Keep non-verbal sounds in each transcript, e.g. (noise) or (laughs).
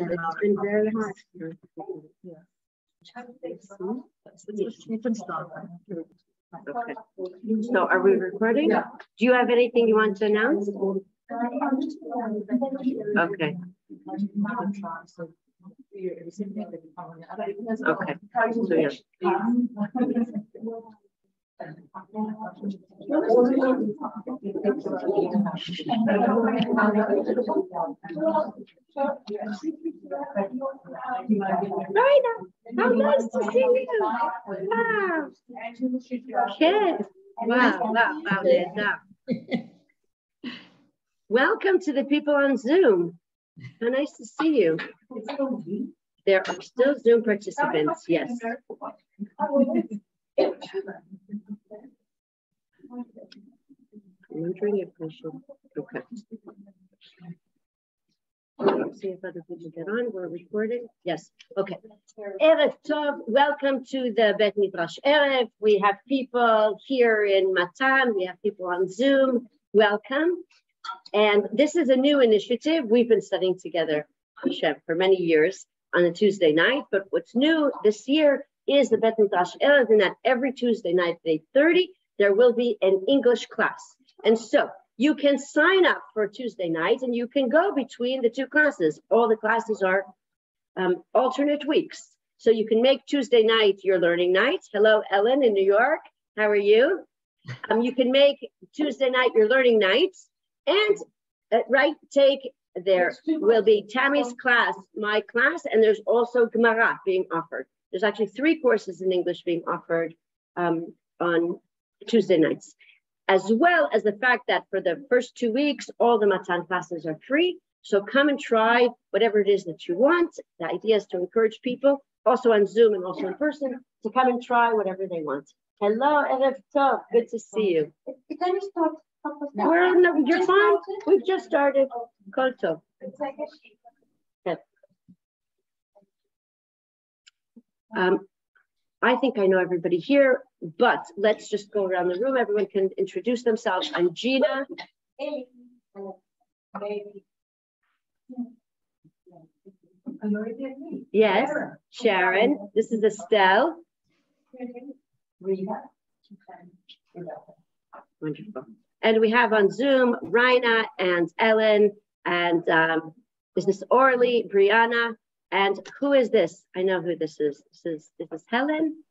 It's been very hard. You can. Okay. So are we recording? Do you have anything you want to announce? Okay. Okay. So, yeah. Marina, how nice to see you. Wow. Yes. Wow, wow, wow, wow. Welcome to the people on Zoom. How nice to see you. There are still Zoom participants, yes. Wondering if I should, okay. Let's See if other people get on. We're recording. Yes. Okay. Erev Tov. Welcome to the Bet Midrash Erev. We have people here in Matan. We have people on Zoom. Welcome. And this is a new initiative. We've been studying together for many years on a Tuesday night. But what's new this year is the Bet Midrash Erev, and that every Tuesday night at 8.30, there will be an English class. And so you can sign up for Tuesday night and you can go between the two classes. All the classes are um, alternate weeks. So you can make Tuesday night your learning night. Hello, Ellen in New York. How are you? Um, you can make Tuesday night your learning night and uh, right take there will be Tammy's class, my class, and there's also Gemara being offered. There's actually three courses in English being offered um, on Tuesday nights as well as the fact that for the first two weeks, all the Matan classes are free. So come and try whatever it is that you want. The idea is to encourage people, also on Zoom and also in person, to come and try whatever they want. Hello, Erev Tov. Good to see you. Can you start? We're, no, you're fine. We've just started. Kol Tov. Okay. Um, I think I know everybody here, but let's just go around the room. Everyone can introduce themselves. I'm Gina. Yes, Sharon. This is Estelle. Wonderful. And we have on Zoom Raina and Ellen and um, is this Orly, Brianna, and who is this? I know who this is. This is, this is Helen.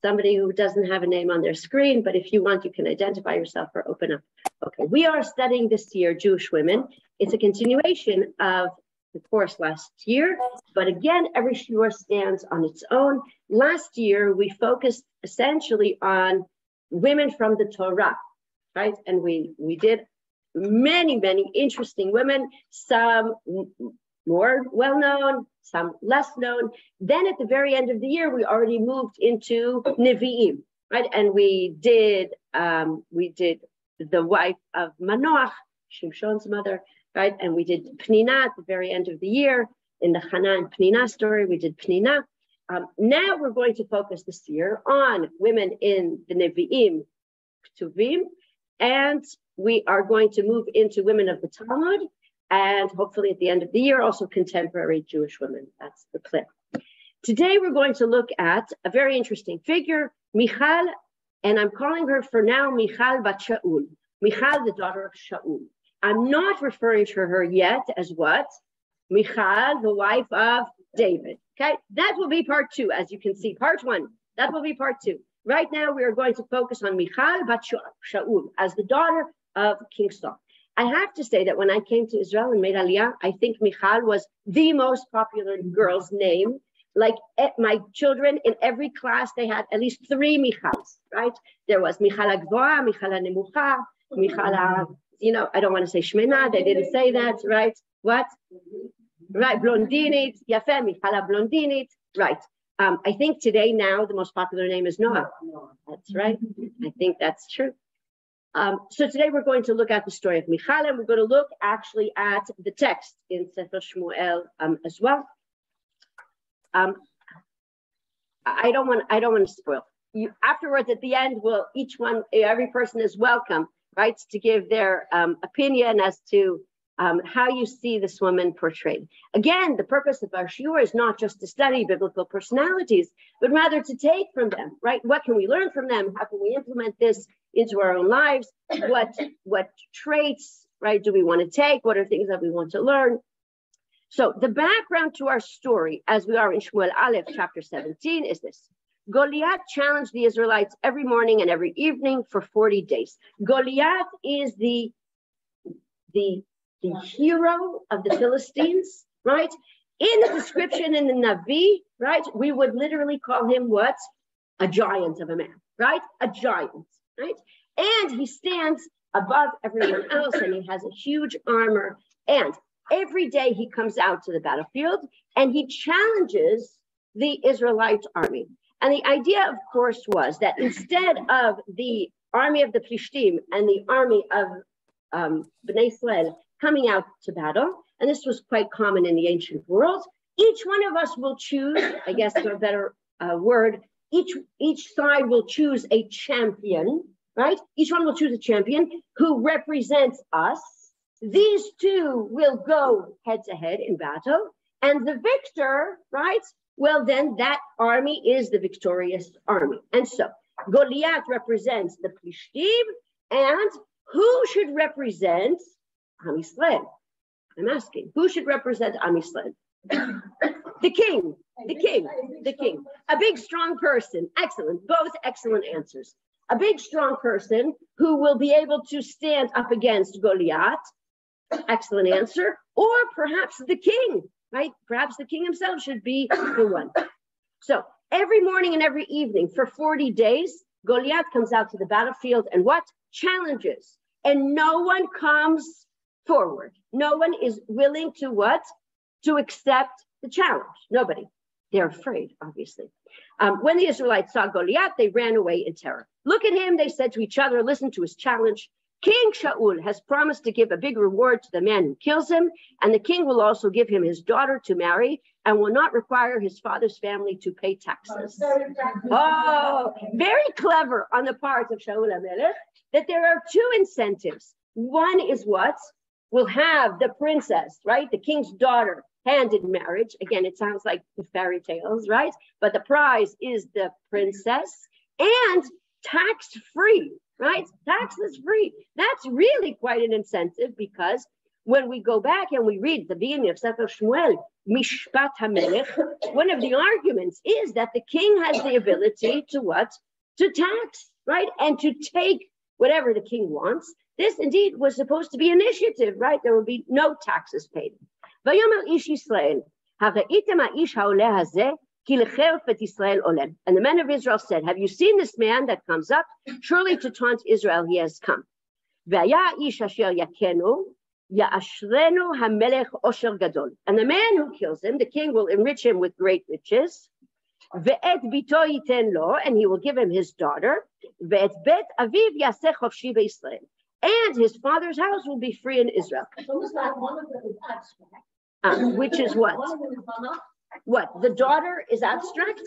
Somebody who doesn't have a name on their screen, but if you want, you can identify yourself or open up. Okay, we are studying this year Jewish women. It's a continuation of the course last year, but again, every shiur stands on its own. Last year, we focused essentially on women from the Torah, right? And we we did many, many interesting women, some more well known, some less known. Then at the very end of the year, we already moved into Nevi'im, right? And we did um, we did the wife of Manoach, Shimshon's mother, right? And we did Pnina at the very end of the year in the Hannah and Pnina story. We did Pnina. Um, now we're going to focus this year on women in the Nevi'im, Ktuvim, and we are going to move into women of the Talmud and hopefully at the end of the year, also contemporary Jewish women. That's the plan. Today, we're going to look at a very interesting figure, Michal, and I'm calling her for now Michal Bat Shaul, Michal, the daughter of Shaul. I'm not referring to her yet as what? Michal, the wife of David. Okay, that will be part two, as you can see. Part one, that will be part two. Right now, we are going to focus on Michal Bat Shaul as the daughter of King Saul. I have to say that when I came to Israel and made Aliyah, I think Michal was the most popular girl's name. Like eh, my children in every class, they had at least three Michals, right? There was Michal Agvoa, Michal Nemucha, Michal, you know, I don't want to say Shmena, they didn't say that, right? What? Right, Blondinit, Yafe, Michala Blondinit, right. Um, I think today now the most popular name is Noah. That's right. I think that's true. Um, so today we're going to look at the story of Michal, and we're going to look actually at the text in Sefer Shmuel um, as well. Um, I don't want I don't want to spoil. You afterwards at the end, will each one every person is welcome, right, to give their um, opinion as to um, how you see this woman portrayed. Again, the purpose of our shiur is not just to study biblical personalities, but rather to take from them, right? What can we learn from them? How can we implement this into our own lives? What, what traits, right, do we want to take? What are things that we want to learn? So the background to our story, as we are in Shmuel Aleph, chapter 17, is this. Goliath challenged the Israelites every morning and every evening for 40 days. Goliath is the, the the hero of the Philistines, right? In the description in the Navi, right, we would literally call him what? A giant of a man, right? A giant, right? And he stands above everyone else and he has a huge armor. And every day he comes out to the battlefield and he challenges the Israelite army. And the idea, of course, was that instead of the army of the Plishtim and the army of um, Bnei Israel coming out to battle, and this was quite common in the ancient world. Each one of us will choose, I guess a better uh, word, each, each side will choose a champion, right? Each one will choose a champion who represents us. These two will go head to head in battle, and the victor, right? Well, then that army is the victorious army. And so Goliath represents the Plishtim, and who should represent Am Yisrael. I'm asking, who should represent Am Yisrael? the king, the king, the king. A big, strong person. Excellent. Both excellent answers. A big, strong person who will be able to stand up against Goliath. Excellent answer. Or perhaps the king, right? Perhaps the king himself should be the one. So every morning and every evening for 40 days, Goliath comes out to the battlefield and what? Challenges. And no one comes forward. No one is willing to what? To accept the challenge. Nobody. They're afraid, obviously. Um, when the Israelites saw Goliath, they ran away in terror. Look at him, they said to each other, listen to his challenge. King Shaul has promised to give a big reward to the man who kills him, and the king will also give him his daughter to marry and will not require his father's family to pay taxes. Oh, very clever on the part of Shaul HaMelech that there are two incentives. One is what? Will have the princess, right? The king's daughter hand in marriage. Again, it sounds like the fairy tales, right? But the prize is the princess and tax free, right? Taxes free. That's really quite an incentive because when we go back and we read the beginning of Sefer Shmuel, Mishpat HaMelech, one of the arguments is that the king has the ability to what? To tax, right? And to take whatever the king wants this indeed was supposed to be initiative, right? There would be no taxes paid. And the men of Israel said, Have you seen this man that comes up? Surely to taunt Israel he has come. And the man who kills him, the king will enrich him with great riches. And he will give him his daughter and his father's house will be free in Israel. Uh, which is what? What? The daughter is abstract?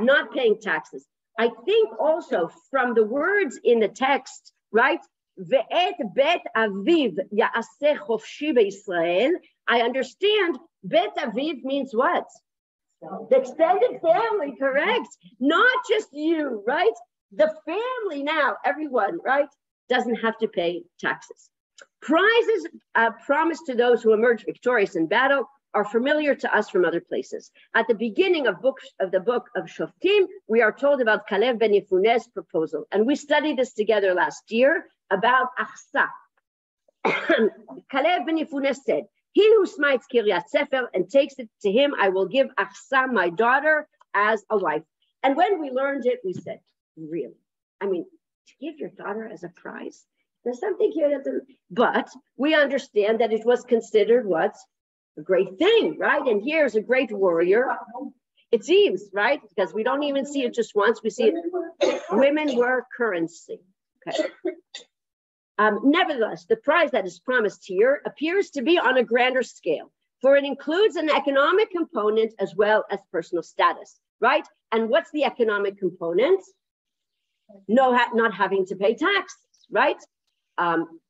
Not paying taxes. I think also from the words in the text, right? Ve'et bet aviv ya'aseh chofshi be'Israel. I understand bet aviv means what? The extended family, correct? Not just you, right? The family now, everyone, right, doesn't have to pay taxes. Prizes uh, promised to those who emerge victorious in battle are familiar to us from other places. At the beginning of books of the book of Shoftim, we are told about Kalev ben Yefuneh's proposal, and we studied this together last year about Achsa. (coughs) Kalev ben Yefuneh said, "He who smites Kiryat Sefer and takes it to him, I will give Achsa, my daughter, as a wife." And when we learned it, we said, really. I mean, to give your daughter as a prize, there's something here that, but we understand that it was considered what? A great thing, right? And here's a great warrior. It seems, right? Because we don't even see it just once, we see it. Women were currency. Okay. Um, nevertheless, the prize that is promised here appears to be on a grander scale, for it includes an economic component as well as personal status, right? And what's the economic component? No, not having to pay taxes, right? Um,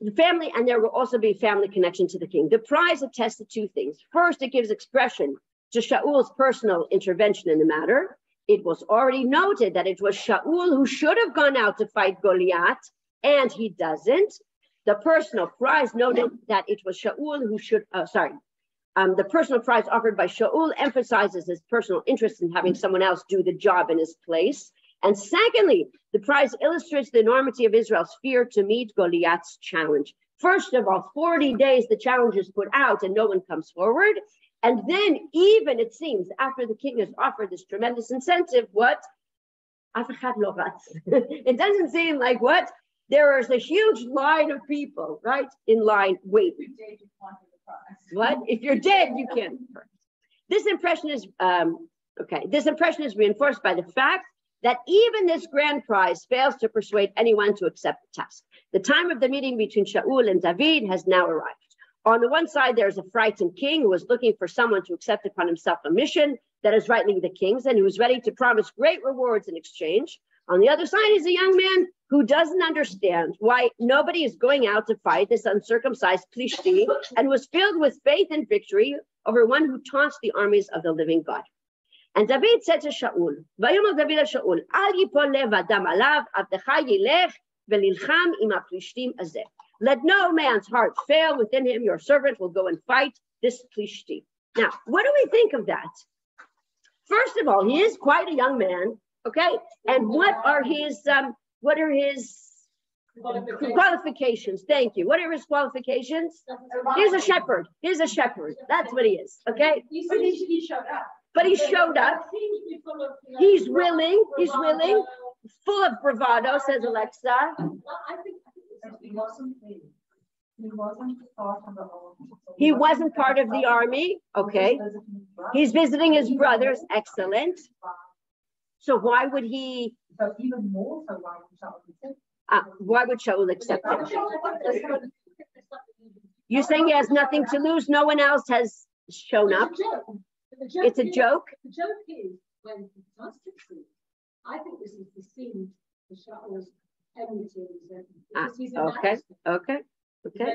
the family, and there will also be family connection to the king. The prize attests to two things. First, it gives expression to Shaul's personal intervention in the matter. It was already noted that it was Shaul who should have gone out to fight Goliath, and he doesn't. The personal prize noted that it was Shaul who should, uh, sorry, um, the personal prize offered by Shaul emphasizes his personal interest in having someone else do the job in his place. And secondly, the prize illustrates the enormity of Israel's fear to meet Goliath's challenge. First of all, 40 days the challenge is put out and no one comes forward. And then, even it seems, after the king has offered this tremendous incentive, what? (laughs) it doesn't seem like what? There is a huge line of people, right? In line waiting. What? If you're dead, you can't. This impression is um, okay. This impression is reinforced by the fact that even this grand prize fails to persuade anyone to accept the task. The time of the meeting between Shaul and David has now arrived. On the one side, there's a frightened king who is looking for someone to accept upon himself a mission that is rightly the king's and who is ready to promise great rewards in exchange. On the other side is a young man who doesn't understand why nobody is going out to fight this uncircumcised Plishti and was filled with faith and victory over one who taunts the armies of the living God. And David said to Shaul, ויאמר דוד אל שאול, אל ייפול לב אדם עליו, עבדך ילך וללחם עם הפלישתים הזה. Let no man's heart fail within him, your servant will go and fight this Plishti. Now, what do we think of that? First of all, he is quite a young man, okay? And what are his, um, what are his qualifications. qualifications. Thank you. What are his qualifications? He's a shepherd. He's a shepherd. That's what he is. Okay. He showed up. But he showed up. He's willing. He's willing. Full of bravado, says Alexa. He wasn't part of the army. Okay. He's visiting his brothers. Excellent. So why would he? Uh, why would Shaul accept it? You're saying he has nothing to lose. No one else has shown up. It's a joke. The joke is when he does succeed. I think this is the scene the Shaul's enmity ah, okay. Okay. Okay.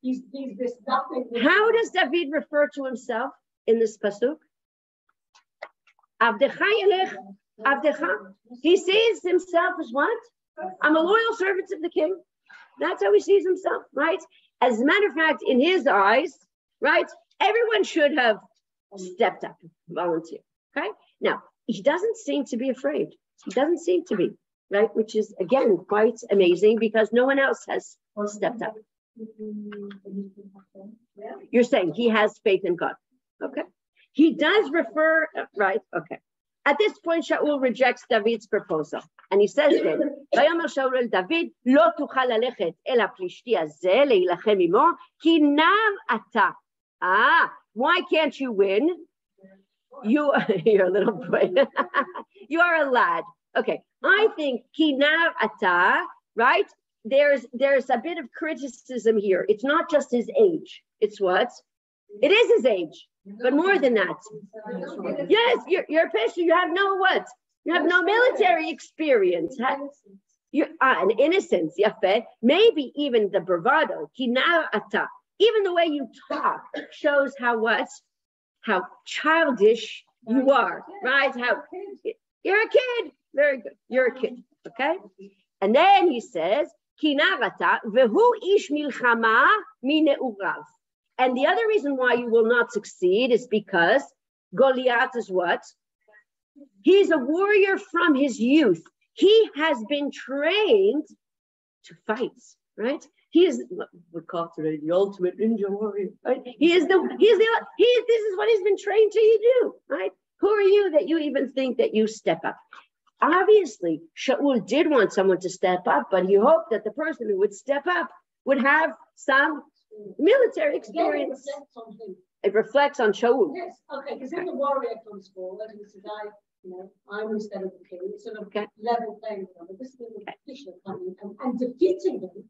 He's, he's this nothing. How does David refer to himself in this pasuk? Avdecha Avdecha. He sees himself as what? I'm a loyal servant of the king. That's how he sees himself, right? As a matter of fact, in his eyes, right, everyone should have stepped up, volunteer. Okay. Now, he doesn't seem to be afraid. He doesn't seem to be, right? Which is again quite amazing because no one else has stepped up. You're saying he has faith in God. Okay. He does refer, right? Okay. At this point, Shaul rejects David's proposal. And he says then, ויאמר שאול אל דוד, לא תוכל ללכת אל הפלישתי הזה להילחם עמו, כי נער אתה. Ah, why can't you win? You, (laughs) you're a little boy. (laughs) you are a lad. Okay, I think kinav ata, right? There's there's a bit of criticism here. It's not just his age. It's what? It is his age, but more than that. Yes, you're you're a patient. You have no what? You have no military experience. You are an innocence, yafe. Maybe even the bravado, kinav ata. Even the way you talk shows how what? How childish you are, right? How you're a kid. Very good. You're a kid. Okay. And then he says, Kinarata, vehu ish milchama mineurav. And the other reason why you will not succeed is because Goliath is what? He's a warrior from his youth. He has been trained to fight, right? He is we call today the ultimate ninja warrior. Right? He is the he is the he is, this is what he's been trained to do, right? Who are you that you even think that you step up? Obviously, Shaul did want someone to step up, but he hoped that the person who would step up would have some military experience. It reflects on Shaul. Yes, okay, because then the warrior comes forward and says, I, you know, I'm instead of the king. It's sort of okay. level playing field. This is the okay. coming and, and defeating him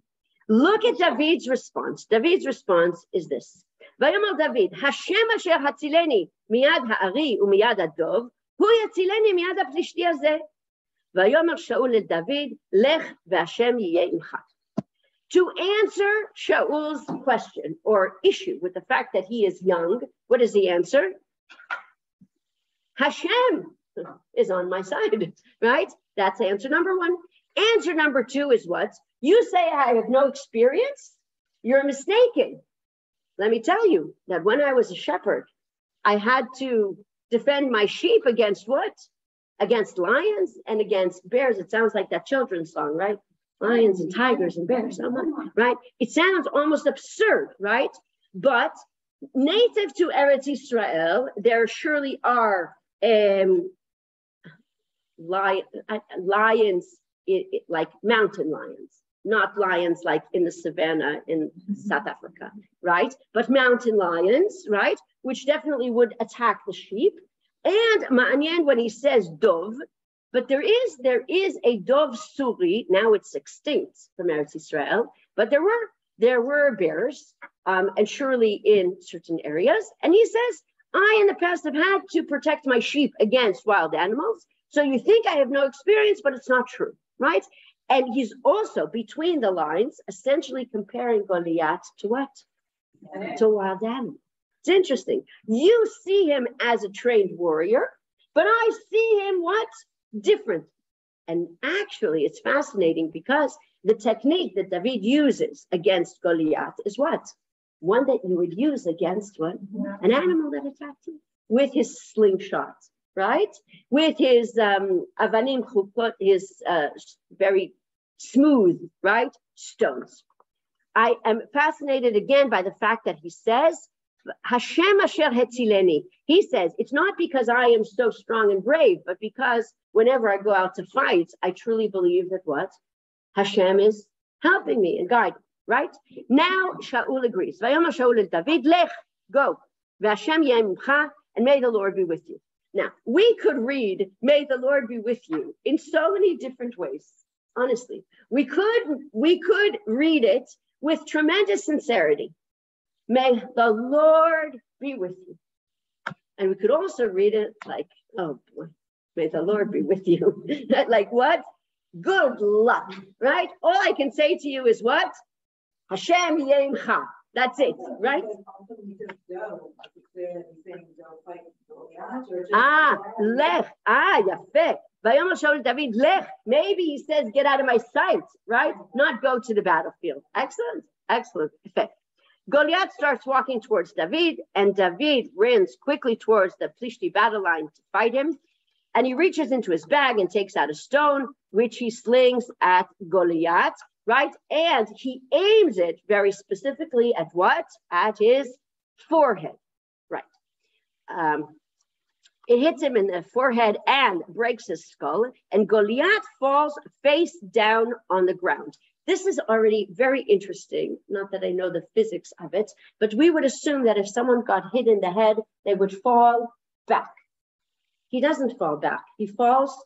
Look at David's response. David's response is this. ויאמר דוד, השם אשר הצילני מיד הארי ומיד הדוב, הוא יצילני מיד הפלישתי הזה. ויאמר שאול לדוד, לך והשם יהיה עמך. To answer Shaul's question or issue with the fact that he is young, what is the answer? Hashem is on my side, (laughs) right? That's answer number one. Answer number two is what? You say I have no experience. You're mistaken. Let me tell you that when I was a shepherd, I had to defend my sheep against what? Against lions and against bears. It sounds like that children's song, right? Lions and tigers and bears, right? It sounds almost absurd, right? But native to Eretz Israel, there surely are um, uh, lions, like mountain lions, not lions like in the savannah in South Africa, right? But mountain lions, right? Which definitely would attack the sheep. And Ma'anyan, when he says dove, but there is there is a dove suri. Now it's extinct from Eretz Israel, but there were there were bears, um, and surely in certain areas. And he says, I in the past have had to protect my sheep against wild animals. So you think I have no experience, but it's not true, right? And he's also between the lines, essentially comparing Goliath to what? To a wild animal. It's interesting. You see him as a trained warrior, but I see him what? Different. And actually, it's fascinating because the technique that David uses against Goliath is what? One that you would use against what? An animal that attacked you with his slingshot right? With his um, avanim chupot, his uh, very smooth, right, stones. I am fascinated again by the fact that he says, Hashem asher hetzileni. He says, it's not because I am so strong and brave, but because whenever I go out to fight, I truly believe that what? Hashem is helping me and guiding, right? Now Shaul agrees. Vayama Shaul David, lech, go. Vashem and may the Lord be with you. Now, we could read, May the Lord be with you, in so many different ways. Honestly, we could we could read it with tremendous sincerity. May the Lord be with you. And we could also read it like, oh boy, may the Lord be with you. (laughs) like what? Good luck, right? All I can say to you is what? Hashem yemcha. That's it, right? Ah, lech. Ah, yafe. Vayomer Shaul David, lech. Maybe he says, get out of my sight, right? Not go to the battlefield. Excellent, excellent. Effect. Goliath starts walking towards David, and David runs quickly towards the Plishti battle line to fight him. And he reaches into his bag and takes out a stone, which he slings at Goliath right? And he aims it very specifically at what? At his forehead, right? Um, it hits him in the forehead and breaks his skull, and Goliath falls face down on the ground. This is already very interesting. Not that I know the physics of it, but we would assume that if someone got hit in the head, they would fall back. He doesn't fall back, he falls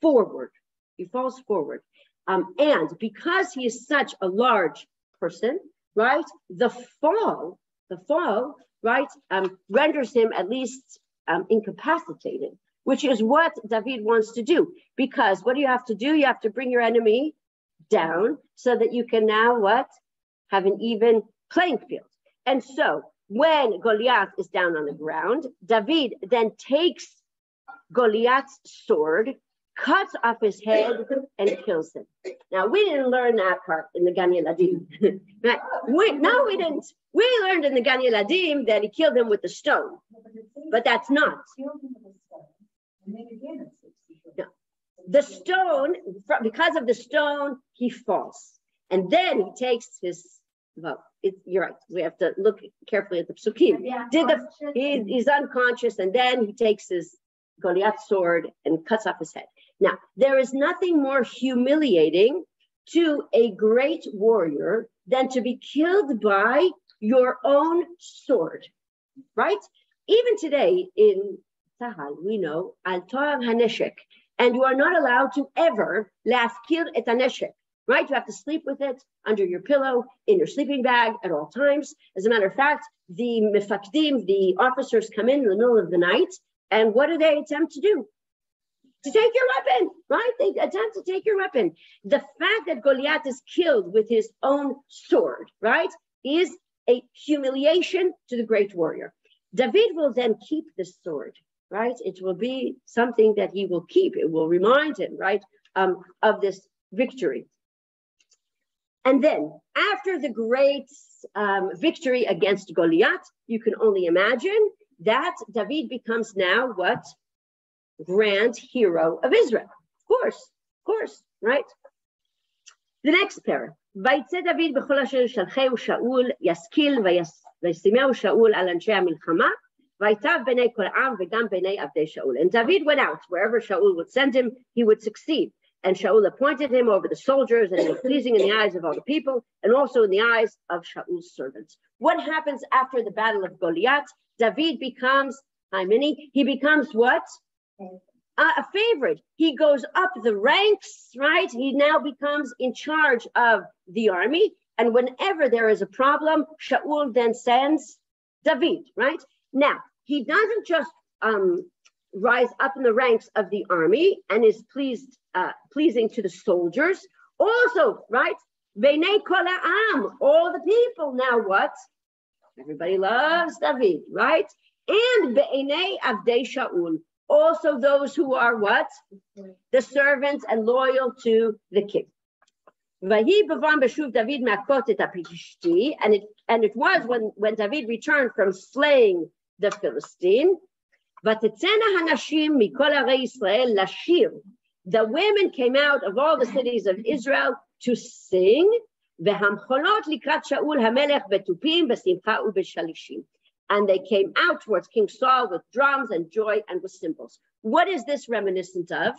forward. He falls forward. Um, and because he is such a large person, right, the fall, the fall, right, um, renders him at least um, incapacitated, which is what David wants to do. Because what do you have to do? You have to bring your enemy down so that you can now what? Have an even playing field. And so when Goliath is down on the ground, David then takes Goliath's sword cuts off his head and kills him. Now we didn't learn that part in the Gan Eladim. (laughs) right? we, no, we didn't. We learned in the Gan Eladim that he killed him with a stone, but that's not. No. The stone, because of the stone, he falls, and then he takes his. Well, it, you're right. We have to look carefully at the psukim. Did the he, he's unconscious, and then he takes his Goliath's sword and cuts off his head. Now, there is nothing more humiliating to a great warrior than to be killed by your own sword, right? Even today in Tzahal, we know al Torah haneshek, and you are not allowed to ever laskir et haneshek, right? You have to sleep with it under your pillow, in your sleeping bag at all times. As a matter of fact, the mifakdim, the officers come in in the middle of the night, and what do they attempt to do? To take your weapon, right? They attempt to take your weapon. The fact that Goliath is killed with his own sword, right, is a humiliation to the great warrior. David will then keep the sword, right? It will be something that he will keep. It will remind him, right, um, of this victory. And then after the great um, victory against Goliath, you can only imagine that David becomes now what? Grand hero of Israel. Of course, of course, right? The next pair. ויצא דוד בכל אשר שלחהו שאול, ישכיל וישימהו שאול על אנשי המלחמה, ויטב בעיני כל העם וגם בעיני עבדי שאול. And David went out, wherever Shaul would send him, he would succeed. And Shaul appointed him over the soldiers, and he was pleasing in the eyes of all the people, and also in the eyes of Shaul's servants. What happens after the battle of Goliath? David becomes, hi Minnie, he becomes what? A favorite. He goes up the ranks, right? He now becomes in charge of the army. And whenever there is a problem, Shaul then sends David, right? Now, he doesn't just um, rise up in the ranks of the army and is pleased, uh, pleasing to the soldiers. Also, right? All the people now what? Everybody loves David, right? And Be'enei Avdei Shaul. Also those who are what? The servants and loyal to the king. And it, and it was when, when David returned from slaying the Philistine the women came out of all the cities of Israel to sing, and they came out towards King Saul with drums and joy and with cymbals. What is this reminiscent of?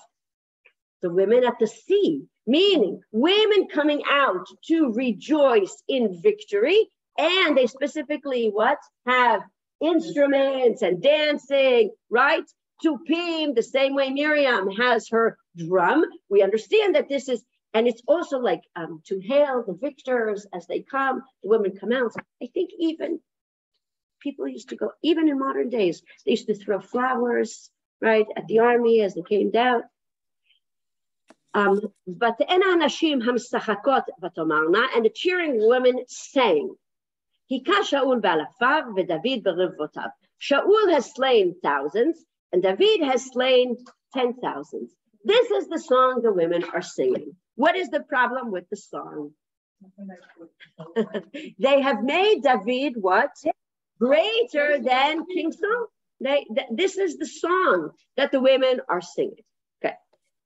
The women at the sea, meaning women coming out to rejoice in victory. And they specifically what? Have instruments and dancing, right? To Tupim, the same way Miriam has her drum. We understand that this is, and it's also like um, to hail the victors as they come, the women come out. I think even people used to go, even in modern days, they used to throw flowers, right, at the army as they came down. Um, but and the cheering women sang. Shaul has slain thousands, and David has slain ten thousands. This is the song the women are singing. What is the problem with the song? (laughs) they have made David what? Greater than King Saul. They, th this is the song that the women are singing. Okay.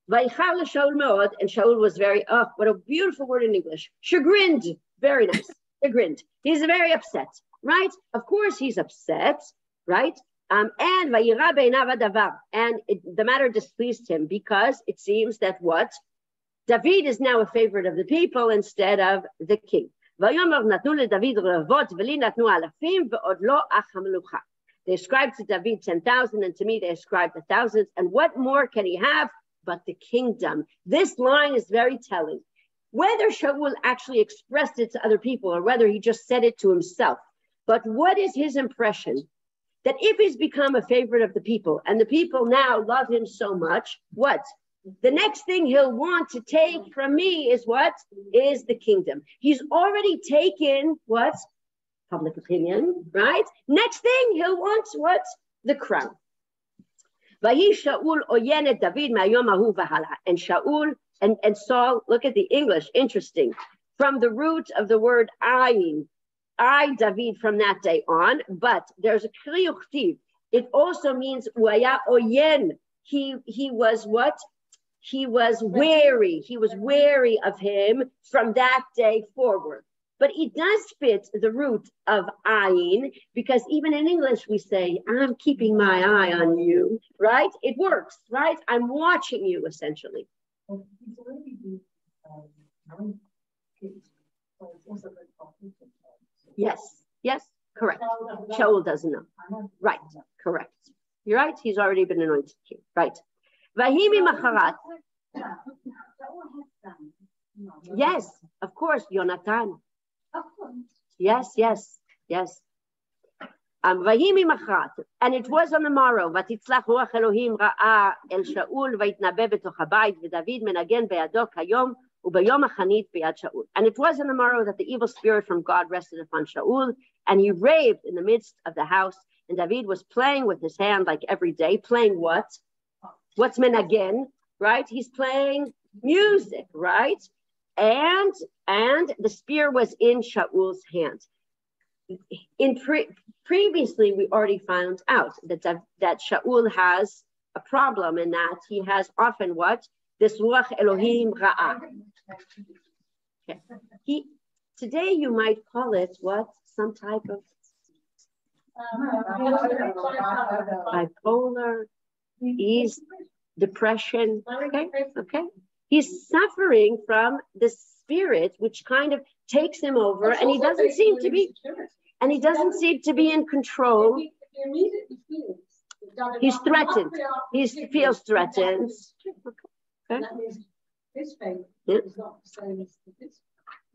And Shaul was very, oh, what a beautiful word in English. Chagrined. Very nice chagrined. He's very upset, right? Of course, he's upset, right? Um, and and it, the matter displeased him because it seems that what David is now a favorite of the people instead of the king. They ascribed to David 10,000, and to me they ascribed the thousands. And what more can he have but the kingdom? This line is very telling. Whether Shaul actually expressed it to other people or whether he just said it to himself, but what is his impression? That if he's become a favorite of the people and the people now love him so much, what? The next thing he'll want to take from me is what? Is the kingdom. He's already taken what? Public opinion, right? Next thing he'll want what? The crown. And Shaul and, and Saul, look at the English, interesting. From the root of the word ayin, I, David, from that day on, but there's a kri uchtiv. It also means oyen. He, he was what? He was wary. He was wary of him from that day forward. But it does fit the root of ayin because even in English we say, I'm keeping my eye on you, right? It works, right? I'm watching you essentially. Yes, yes, correct. Shaul doesn't know. Right, correct. You're right, he's already been anointed king. Right. Vahimi Macharat. Yes, of course, Jonathan. Yes, yes, yes. Um, and it was on the morrow, ותצלח רוח אלוהים רעה אל שאול ויתנבא בתוך הבית ודוד מנגן בידו כיום וביום החנית ביד שאול. And it was on the morrow that the evil spirit from God rested upon Shaul and he raved in the midst of the house and David was playing with his hand like every day. Playing what? What's menagen, right? He's playing music, right? And and the spear was in Shaul's hand. In pre- previously, we already found out that that Shaul has a problem in that he has often what this ruach Elohim ra'ah. Okay. He today you might call it what some type of um, bipolar, is depression. Okay, okay. He's suffering from the spirit, which kind of takes him over, and he doesn't seem to be, and he doesn't seem to be in control. He's threatened. He feels threatened. Okay. Yeah.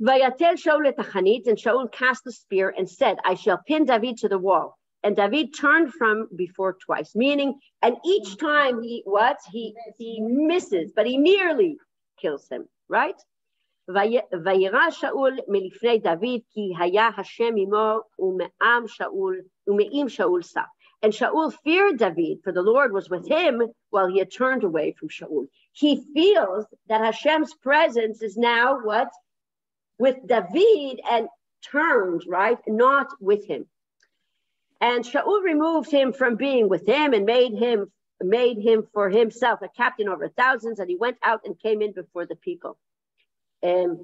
Vayatel Shaul et and Shaul cast the spear and said, I shall pin David to the wall. And David turned from before twice, meaning, and each time he what? He he misses, but he nearly kills him, right? וירא שאול מלפני דוד כי היה השם עמו ומעם שאול ומעם שאול סע. And Shaul feared David, for the Lord was with him while he had turned away from Shaul. He feels that Hashem's presence is now what? with David and turned, right? Not with him. And Shaul removed him from being with him and made him made him for himself a captain over thousands, and he went out and came in before the people. And,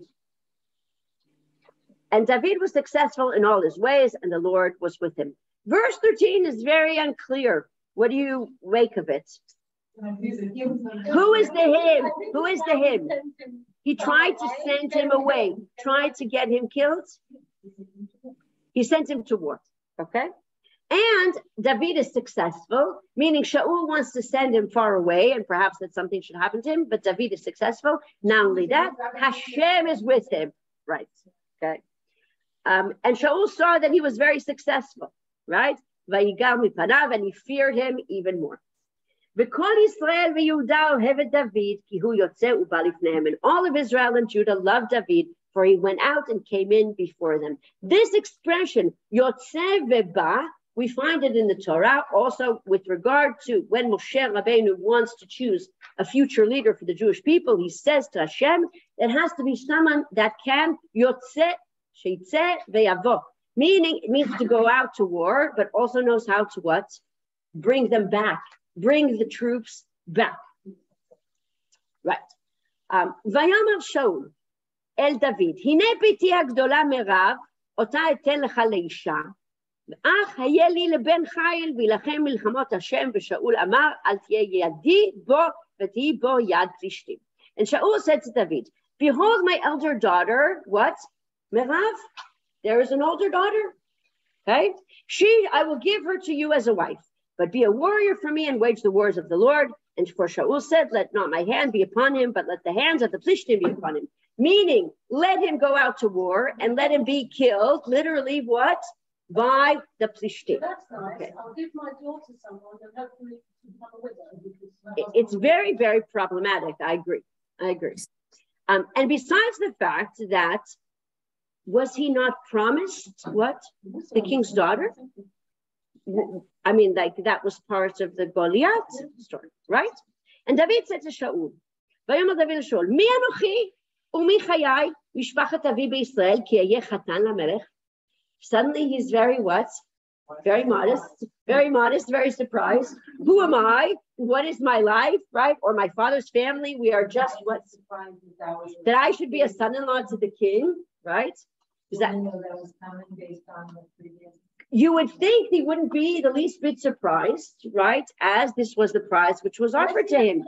and David was successful in all his ways, and the Lord was with him. Verse 13 is very unclear. What do you make of it? Who is the him? Who is the him? He tried to send him away, tried to get him killed. He sent him to war. Okay. And David is successful, meaning Shaul wants to send him far away, and perhaps that something should happen to him. But David is successful. Not only that, Hashem is with him. Right. Okay. Um, and Shaul saw that he was very successful, right? And he feared him even more. And all of Israel and Judah loved David, for he went out and came in before them. This expression, Yotzeh Veba, we find it in the Torah also with regard to when Moshe Rabbeinu wants to choose a future leader for the Jewish people, he says to Hashem, it has to be someone that can yotze, sheitze ve'yavo, meaning it means to go out to war, but also knows how to what? Bring them back bring the troops back. Right. ויאמר שאול אל דוד, הנה ביתי הגדולה מירב, אותה אתן לך לאישה, אך היה לי לבן חיל וילחם מלחמות השם, ושאול אמר, אל תהיה ידי בו ותהי בו יד פלישתים. And Shaul said to David, Behold my elder daughter, what? Merav, there is an older daughter. Okay? She, I will give her to you as a wife. But be a warrior for me and wage the wars of the Lord. And for Shaul said, Let not my hand be upon him, but let the hands of the Plishtim be upon him. Meaning, let him go out to war and let him be killed. Literally, what? By the Plishtim. That's nice. Okay. I'll give my daughter someone and hopefully become a widow. It's very, very problematic. I agree. I agree. Um, and besides the fact that was he not promised what? The king's daughter? I mean, like that was part of the Goliath story, right? And David said to Shaul, ויאמר דוד לשאול, מי אנוכי ומי חיי משפחת אבי בישראל כי אהיה חתן למלך? Suddenly he's very what? Very modest, very modest, very surprised. Who am I? What is my life, right? Or my father's family? We are just what? That I should be a son-in-law to the king, right? Is that? you would think he wouldn't be the least bit surprised, right? As this was the prize which was offered to him.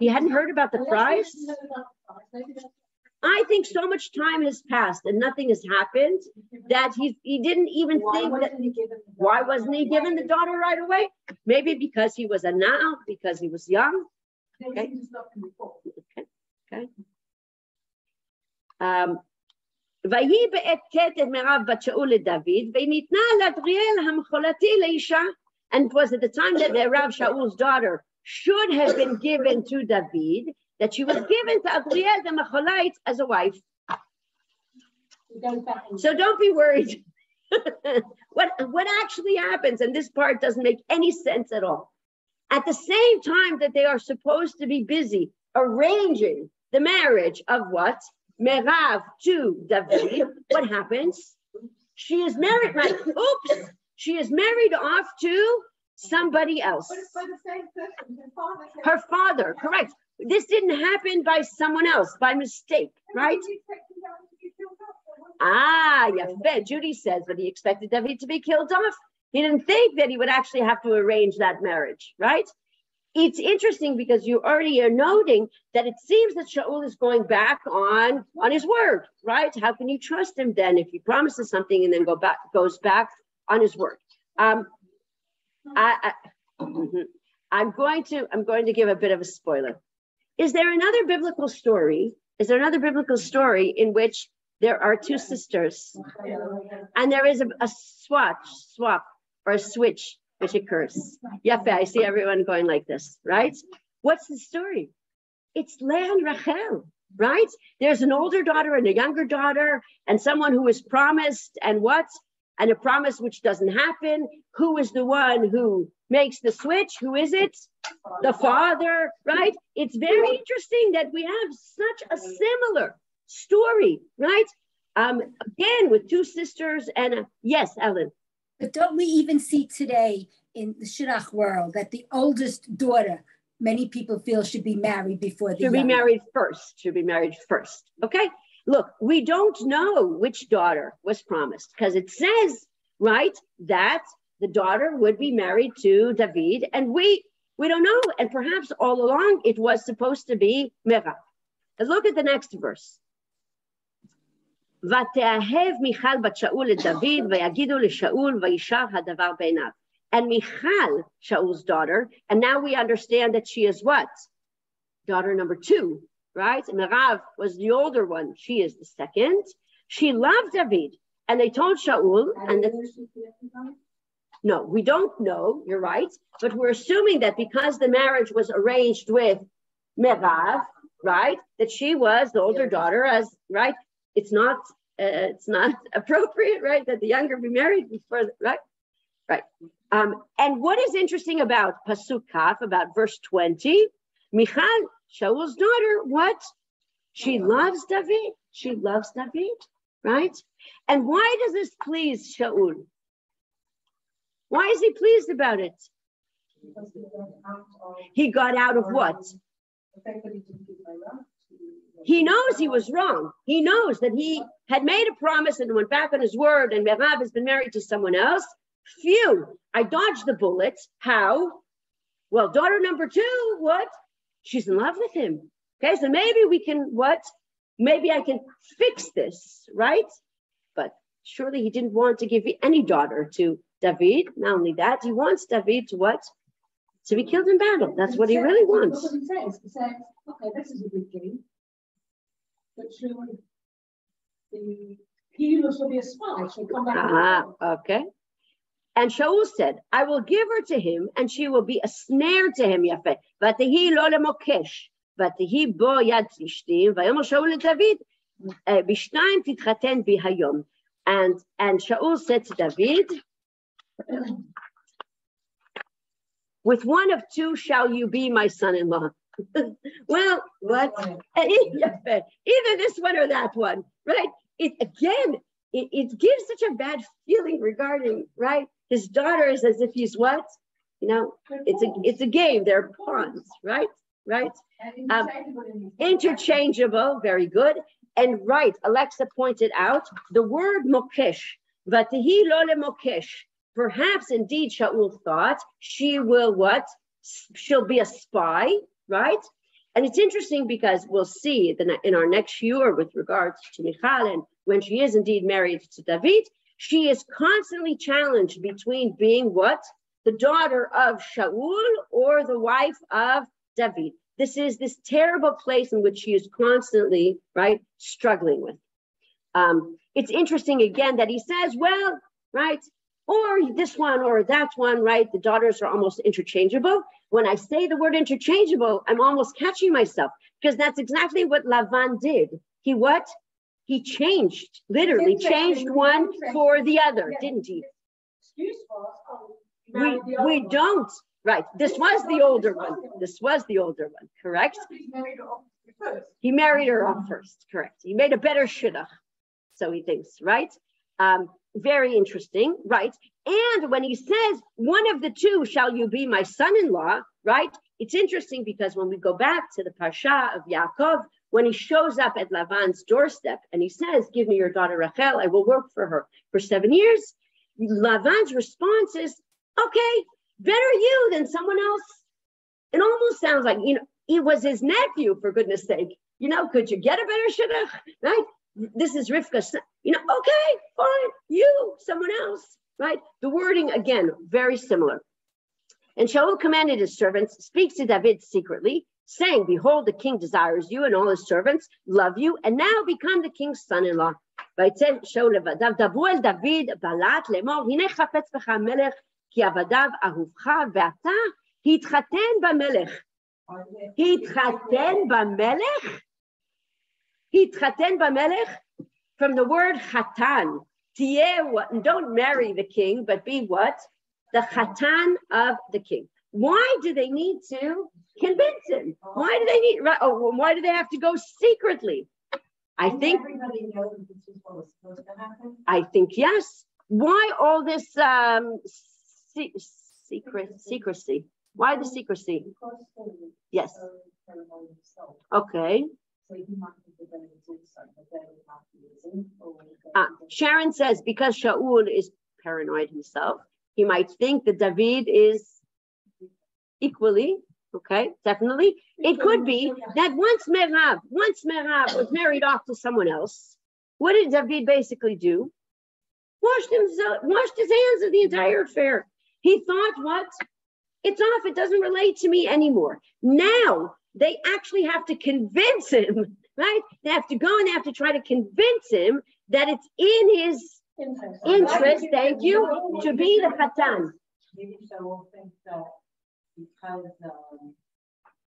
He hadn't heard about the prize. I think so much time has passed and nothing has happened that he, he didn't even why think that why wasn't he given the daughter right away? Maybe because he was a now, because he was young. Okay. Okay. okay. Um, ויהי בעת בת שאול לדוד, המחולתי לאישה. And it was at the time that Merav Shaul's daughter should have been given to David, that she was given to Adriel the Macholite as a wife. So don't be worried. (laughs) what, what actually happens, and this part doesn't make any sense at all. At the same time that they are supposed to be busy arranging the marriage of what? Merav to David, what happens? She is married, right? Oops, she is married off to somebody else. Her father, correct. This didn't happen by someone else, by mistake, right? Ah, yeah. Judy says that he expected David to be killed off. He didn't think that he would actually have to arrange that marriage, right? It's interesting because you already are noting that it seems that Shaul is going back on on his word, right? How can you trust him then if he promises something and then go back goes back on his word? Um, I, I. (clears throat) I'm going to I'm going to give a bit of a spoiler. Is there another biblical story? Is there another biblical story in which there are two sisters and there is a, a swatch, swap, or a switch which occurs? Yafe, I see everyone going like this, right? What's the story? It's Leah and Rachel, right? There's an older daughter and a younger daughter, and someone who is promised, and what? And a promise which doesn't happen. Who is the one who makes the switch? Who is it? The father, right? It's very interesting that we have such a similar story, right? Um, again, with two sisters and a, yes, Ellen. But don't we even see today in the Shidduch world that the oldest daughter, many people feel should be married before the should be married first. Should be married first. Okay. Look, we don't know which daughter was promised because it says right that the daughter would be married to David, and we we don't know. And perhaps all along it was supposed to be Mera. Let's look at the next verse. ותאהב מיכל בת שאול את דוד, ויגידו לשאול, וישר הדבר בעיניו. And Michal, Shaul's daughter, and now we understand that she is what? Daughter number two, right? Merav was the older one. She is the second. She loved David. And they told Shaul, and the, no, we don't know, you're right, but we're assuming that because the marriage was arranged with Merav, right, that she was the older daughter, as right, it's not uh, it's not (laughs) appropriate, right? That the younger be married before, the, right? Right. Um, and what is interesting about Pasuk Kaf, about verse 20, Michal, Shaul's daughter, what? She loves David. She loves David, right? And why does this please Shaul? Why is he pleased about it? He got out of what? He knows he was wrong. He knows that he had made a promise and went back on his word, and Merav has been married to someone else. Phew, I dodged the bullet. How? Well, daughter number two, what? She's in love with him. Okay, so maybe we can, what? Maybe I can fix this, right? But surely he didn't want to give any daughter to David. Not only that, he wants David to what? To be killed in battle. That's what he really wants. What he says. He says, okay, this is a good thing but the healers will be a spy. She'll come back. Ah, okay. And Shaul said, I will give her to him, and she will be a snare to him, יפה. ותהי לא למוקש, ותהי בו יד פלישתים, ויאמר שאול לדוד, בשניים תתחתן בי היום. And, and Shaul said to David, with one of two shall you be my son-in-law. (laughs) well, what? (laughs) Either this one or that one, right? It again, it, it gives such a bad feeling regarding, right? His daughter is as if he's what? You know, it's a it's a game. They're pawns, right? Right? Um, interchangeable, very good. And right, Alexa pointed out the word mokesh, vatihi lo mokesh. Perhaps indeed Shaul thought she will what? She'll be a spy, right? And it's interesting because we'll see in our next year with regards to Michal and when she is indeed married to David, she is constantly challenged between being what? The daughter of Shaul or the wife of David. This is this terrible place in which she is constantly, right, struggling with. Um, it's interesting again that he says, well, right, or this one or that one, right? The daughters are almost interchangeable. When I say the word interchangeable, I'm almost catching myself because that's exactly what Lavan did. He what? He changed, literally changed one for the other, didn't he? Oh, we, we don't. Right. This was the older one. This was the older one, correct? He married her off first, correct. He made a better shidduch, so he thinks, right? Um, very interesting, right? And when he says, one of the two shall you be my son-in-law, right? It's interesting because when we go back to the Parsha of Yaakov, when he shows up at Lavan's doorstep and he says, give me your daughter Rachel, I will work for her for seven years. Lavan's response is, okay, better you than someone else. It almost sounds like, you know, he was his nephew, for goodness sake. You know, could you get a better shidduch, right? This is Rivka's, you know, okay, fine, you, someone else, right? The wording, again, very similar. And Shaul commanded his servants, speak to David secretly, saying, Behold, the king desires you and all his servants love you, and now become the king's son-in-law. ויצא שאול לבדיו, דברו אל דוד בלט לאמור, הנה חפץ בך המלך, כי עבדיו אהובך, ואתה התחתן במלך. התחתן במלך? Hitchaten bamelech from the word chatan. Don't marry the king, but be what? The chatan of the king. Why do they need to convince him? Why do they need? Oh, why do they have to go secretly? I think. I think yes. Why all this um, secret secrecy? Why the secrecy? Yes. Okay. Ah, Sharon says because Shaul is paranoid himself, he might think that David is equally okay, definitely. It could be that once Merav, once Merav was married off to someone else, what did David basically do? Washed himself, washed his hands of the entire affair. He thought, what? It's off. It doesn't relate to me anymore. Now they actually have to convince him, right? They have to go and they have to try to convince him that it's in his interest, interest thank you, to be the Khatan. Maybe so think that because um,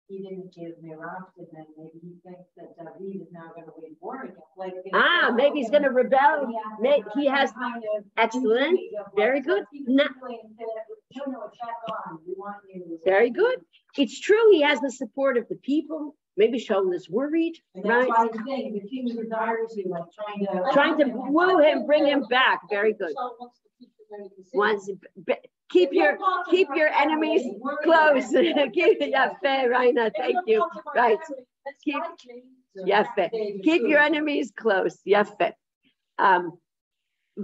he didn't give Merav to them, maybe he thinks that David is now going to wage war again. Like ah, maybe he's going to rebel. Maybe he has kind of excellent, very good. Very good. It's true. He has the support of the people. Maybe Shaul is worried, right? the king desires you, like trying to trying to woo him, bring him back. Very good. Wants keep your keep your enemies close. keep yeah, fair, Raina. Thank you. Right. Keep yeah, fair. Keep your enemies close. יפה. Um,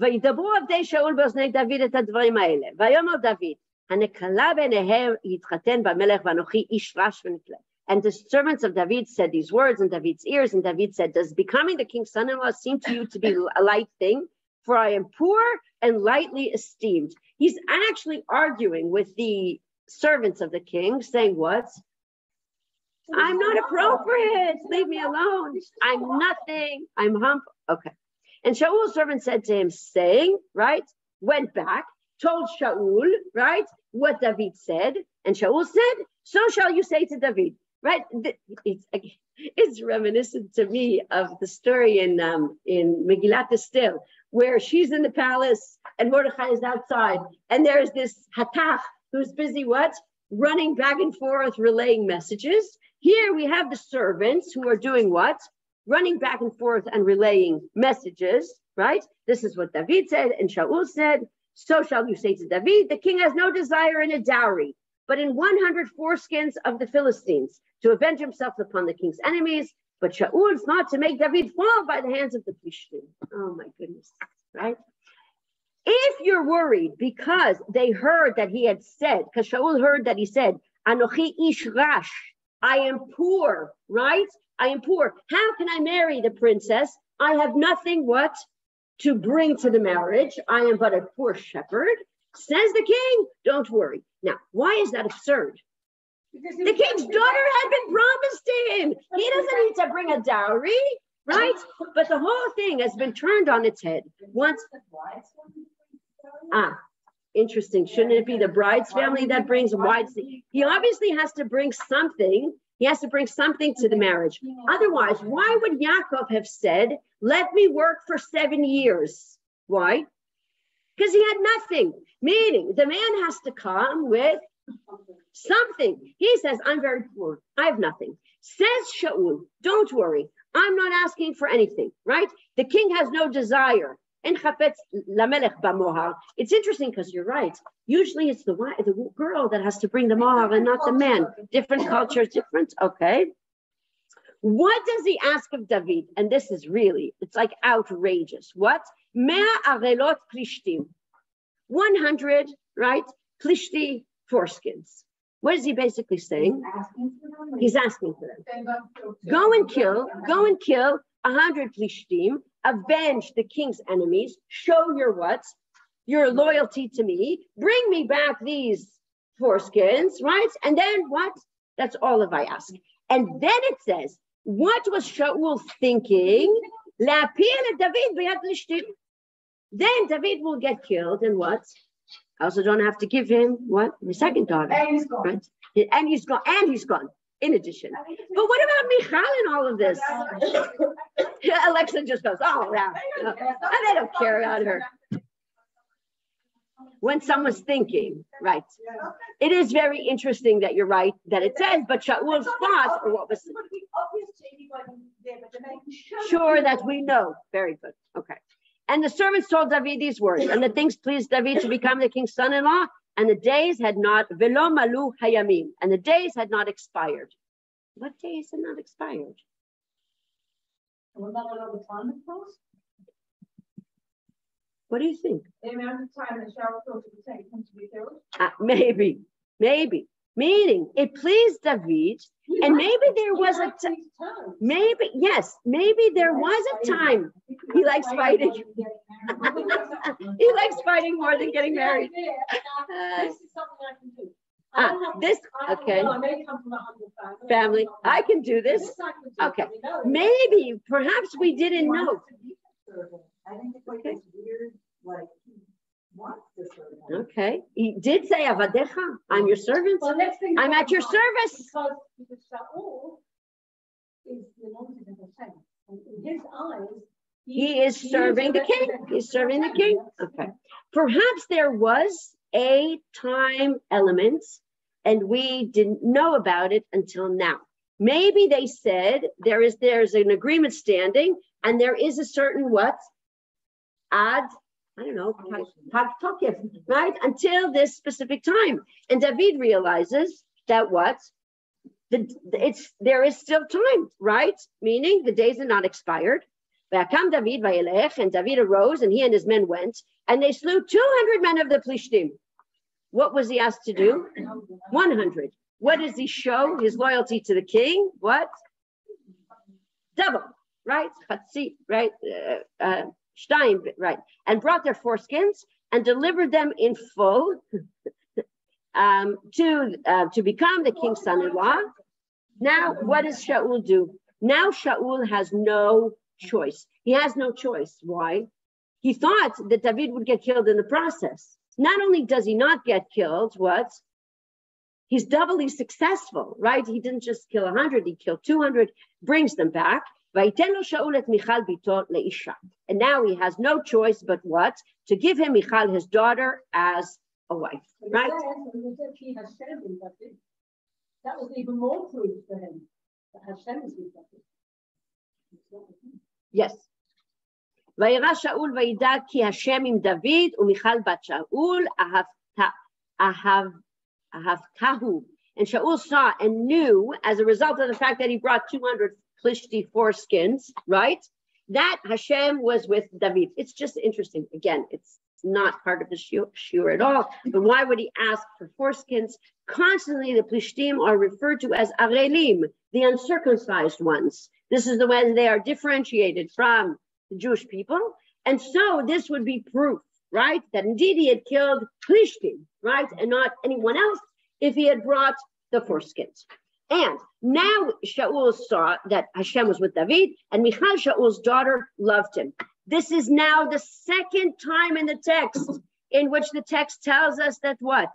וידברו עבדי שאול באוזני דוד את הדברים האלה. ויאמר דוד, הנקלה ביניהם יתחתן במלך ואנוכי איש רש ונקלה. And the servants of David said these words in David's ears, and David said, Does becoming the king's son in law seem to you to be a light thing? For I am poor and lightly esteemed. He's actually arguing with the servants of the king, saying, What? I'm not appropriate. Leave me alone. I'm nothing. I'm hump. Okay. And Shaul's servant said to him, saying, right, went back, told Shaul, right, what David said. And Shaul said, So shall you say to David, right? It's, it's reminiscent to me of the story in um, in Megillat Esther, where she's in the palace and Mordechai is outside, and there's this Hatach who's busy what? Running back and forth, relaying messages. Here we have the servants who are doing what? Running back and forth and relaying messages, right? This is what David said, and Shaul said, So shall you say to David, the king has no desire in a dowry, but in 100 foreskins of the Philistines to avenge himself upon the king's enemies but Shaul not to make David fall by the hands of the Plishtim. Oh my goodness, right? If you're worried because they heard that he had said, because Shaul heard that he said, Anochi ish rash, I am poor, right? I am poor. How can I marry the princess? I have nothing what to bring to the marriage. I am but a poor shepherd. Says the king, don't worry. Now, why is that absurd? Because The king's daughter had been promised to him. He doesn't need to bring a dowry, right? But the whole thing has been turned on its head. Once, ah, interesting. Shouldn't it be the bride's family that brings wives? He obviously has to bring something. He has to bring something to the marriage. Otherwise, why would Yaakov have said, let me work for seven years? Why? Because he had nothing. Meaning, the man has to come with something. He says, I'm very poor. I have nothing. Says Shaul, don't worry. I'm not asking for anything, right? The king has no desire. It's interesting because you're right. Usually it's the, the girl that has to bring the mohar and not the man. Different cultures, different. Okay. What does he ask of David? And this is really, it's like outrageous. What? Mea arelot plishtim. 100, right? Plishti foreskins. What is he basically saying? He's asking for them. Go and kill, go and kill a hundred plishtim, avenge the king's enemies, show your what? Your loyalty to me, bring me back these foreskins, right? And then what? That's all of I ask. And then it says, what was Shaul thinking? David Then David will get killed, and what? I also don't have to give him what? My second daughter. And he's gone. Right? And he's gone. And he's gone. In addition. But what about Michal in all of this? (laughs) (laughs) Alexa just goes, oh, yeah. And they don't care about her. When someone's thinking, right? It is very interesting that you're right that it says, but Shaul's thoughts or what was sure that we know. Very good. Okay. And the servants told David these words, and the things pleased David to become the king's son-in-law, and the days had not velo malu hayamim, and the days had not expired. What days had not expired? What do you think? The amount of time Shaul thought it would take him to be killed? Uh, maybe, maybe. Meaning it pleased David, and maybe there was a time. Maybe yes, maybe there was a time he likes fighting. (laughs) he likes fighting more than getting married. This is something I can do. Ah, this okay. Family, I can do this. Okay, maybe perhaps we didn't know. I think it's weird, like Okay. He did say Avadecha, I'm your servant. Well, I'm at your service. Because, because Shaul is the Lord of Hashem. And in his eyes, He is serving the king. He's serving the king. Okay. Perhaps there was a time element and we didn't know about it until now. Maybe they said there is there's an agreement standing and there is a certain what? Ad I don't know, right? Until this specific time. And David realizes that what? The, it's there is still time, right? Meaning the days are not expired. David and David arose and he and his men went and they slew 200 men of the Plishtim. What was he asked to do? 100. What does he show? His loyalty to the king. What? Double, right? Chatzi, right? Uh, uh, Stein, right, and brought their foreskins and delivered them in full (laughs) um, to uh, to become the king's son-in-law. Now, what does Shaul do? Now Shaul has no choice. He has no choice. Why? He thought that David would get killed in the process. Not only does he not get killed, what? He's doubly successful, right? He didn't just kill 100, he killed 200, brings them back. And now he has no choice but what? To give him Michal, his daughter, as a wife. Right? That was even more proof for him that Hashem is with Yes. וירא שאול וידע כי השם עם דוד ומיכל בת שאול אהבתהו. And Shaul saw and knew as a result of the fact that he brought 200 Plishti foreskins, right? That Hashem was with David. It's just interesting. Again, it's not part of the shiur at all. But why would he ask for foreskins? Constantly, the Plishtim are referred to as Arelim, the uncircumcised ones. This is the way they are differentiated from the Jewish people. And so this would be proof, right, that indeed he had killed Plishtim, right, and not anyone else if he had brought the foreskins. And now Shaul saw that Hashem was with David, and Michal, Shaul's daughter, loved him. This is now the second time in the text in which the text tells us that what?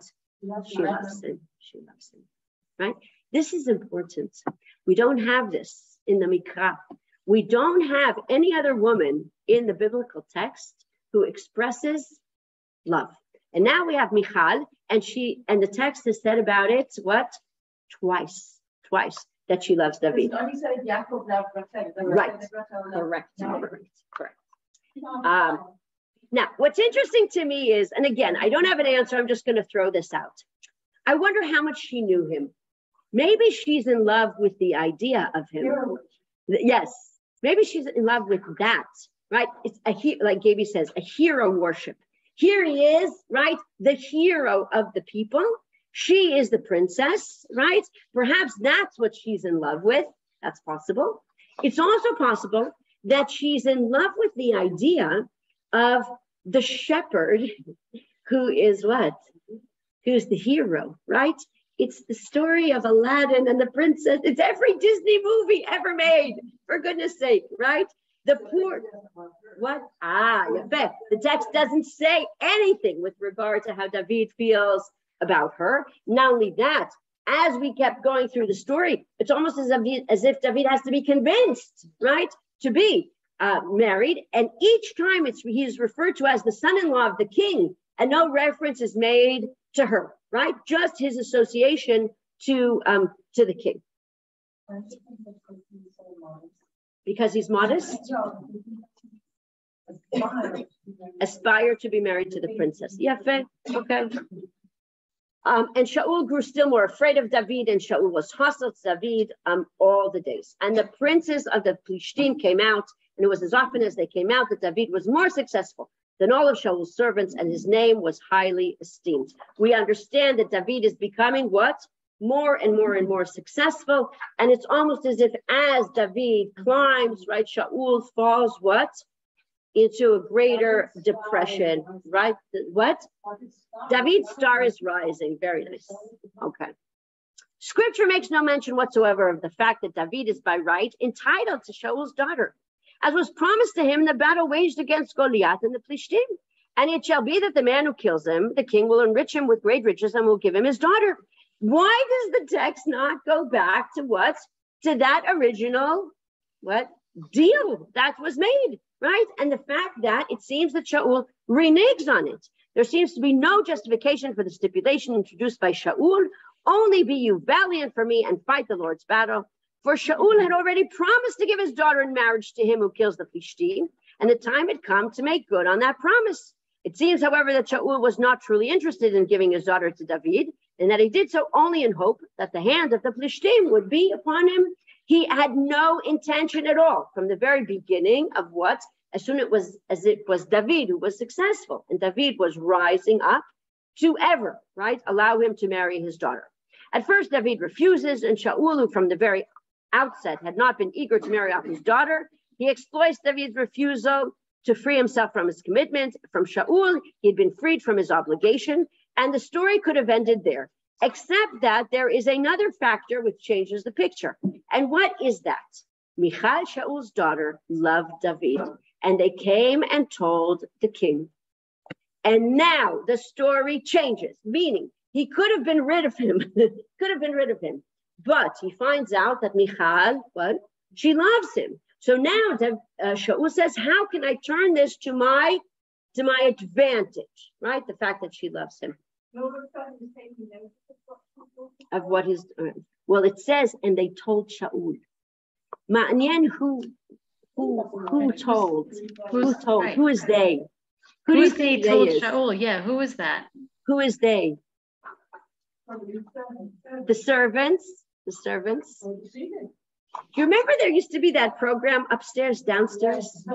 She loves him. She loves him. Right? This is important. We don't have this in the Mikra. We don't have any other woman in the biblical text who expresses love. And now we have Michal, and she and the text has said about it what? Twice, twice that she loves David. Right. Correct. Correct. Um, now, what's interesting to me is, and again, I don't have an answer. I'm just going to throw this out. I wonder how much she knew him. Maybe she's in love with the idea of him. Yes, maybe she's in love with that, right? It's a he, like Gaby says, a hero worship. Here he is, right? The hero of the people. She is the princess, right? Perhaps that's what she's in love with. That's possible. It's also possible that she's in love with the idea of the shepherd who is what? Who's the hero, right? It's the story of Aladdin and the princess. It's every Disney movie ever made, for goodness sake, right? The poor, what? Ah, Yafet. The text doesn't say anything with regard to how David feels about her. Not only that, as we kept going through the story, it's almost as if, as if David has to be convinced, right, to be uh, married. And each time it's he is referred to as the son-in-law of the king, and no reference is made to her, right? Just his association to um, to the king. Because he's modest. (laughs) Aspire to be married to the princess. Yeah, okay. Um, and Shaul grew still more afraid of David, and Shaul was hostile to David um, all the days. And the princes of the Plishtim came out, and it was as often as they came out that David was more successful than all of Shaul's servants, and his name was highly esteemed. We understand that David is becoming what? More and more and more successful. And it's almost as if as David climbs, right, Shaul falls what? Into a greater depression, right? What? David's star is rising. Very nice. Okay. Scripture makes no mention whatsoever of the fact that David is by right entitled to Shaul's daughter, as was promised to him in the battle waged against Goliath and the Plishtim. And it shall be that the man who kills him, the king will enrich him with great riches and will give him his daughter. Why does the text not go back to what? To that original what deal that was made? Right? And the fact that it seems that Shaul reneges on it. There seems to be no justification for the stipulation introduced by Shaul. Only be you valiant for me and fight the Lord's battle. For Shaul had already promised to give his daughter in marriage to him who kills the Philistine, and the time had come to make good on that promise. It seems, however, that Shaul was not truly interested in giving his daughter to David, and that he did so only in hope that the hand of the Philistine would be upon him he had no intention at all from the very beginning of what, as soon it was as it was David who was successful, and David was rising up to ever, right, allow him to marry his daughter. At first, David refuses, and Shaul, who from the very outset had not been eager to marry off his daughter, he exploits David's refusal to free himself from his commitment. From Shaul, he had been freed from his obligation, and the story could have ended there except that there is another factor which changes the picture. And what is that? Michal Shaul's daughter loved David, and they came and told the king. And now the story changes, meaning he could have been rid of him, (laughs) could have been rid of him, but he finds out that Michal, what? She loves him. So now uh, Shaul says, "How can I turn this to my to my advantage?" Right, the fact that she loves him of what is uh, well it says and they told Shaul. Ma'anyan who who who told? Who told? right. who is they? Who, who is they told is? Shaul? Yeah who is that? Who is they? The servants? The servants? Do you remember there used to be that program upstairs downstairs?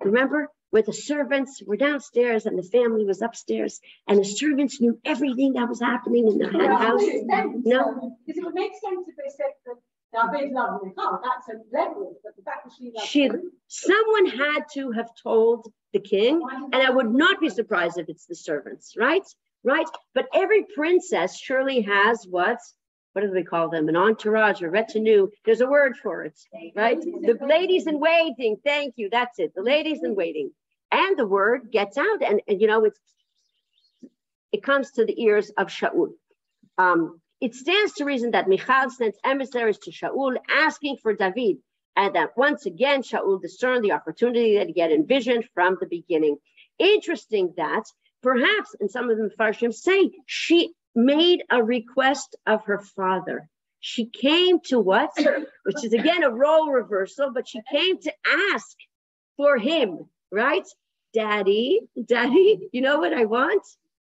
Remember where the servants were downstairs and the family was upstairs, and the servants knew everything that was happening in the house. No, because it would make sense if they said that. Now, they love car. That's a level, but the fact that she she, someone had to have told the king, and I would not be surprised if it's the servants, right? Right? But every princess surely has what what do we call them? An entourage, a retinue. There's a word for it, right? The ladies in waiting. Thank you. That's it. The ladies in waiting. And the word gets out, and, and you know, it's it comes to the ears of Shaul. Um, it stands to reason that Michal sends emissaries to Shaul asking for David, and that once again Shaul discerned the opportunity that he had envisioned from the beginning. Interesting that perhaps, and some of the Farshim say, she made a request of her father. She came to what? (coughs) Which is again a role reversal, but she came to ask for him, right? Daddy, daddy, you know what I want?